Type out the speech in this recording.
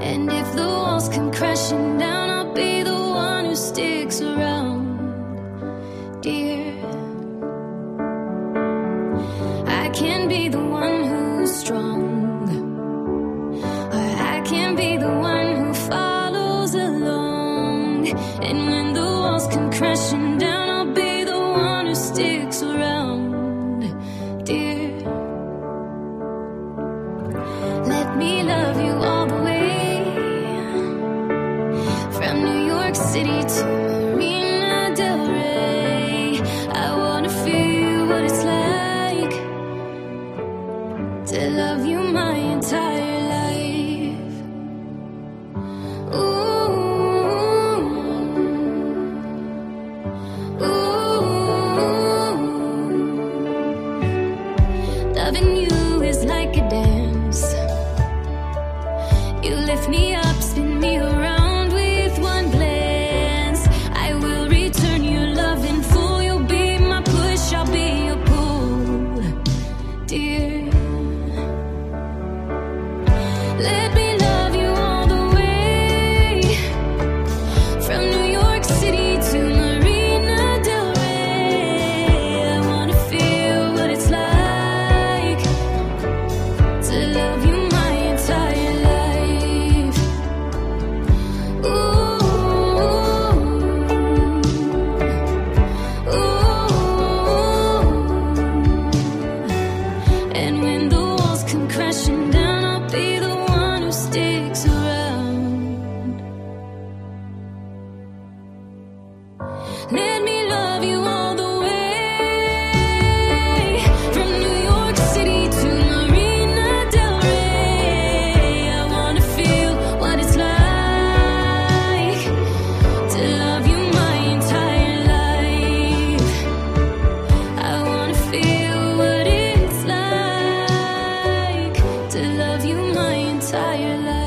And if the walls come crashing down, I'll be the one who sticks around, dear. I can be the one who's strong, or I can be the one who follows along. And when the walls come crashing down, I'll be the one who sticks around, City to Marina Del Rey. I wanna feel what it's like to love you my entire life. Ooh, ooh. Loving you is like a dance. You lift me up, spin me around dear. When the walls come crashing down. 大雨来。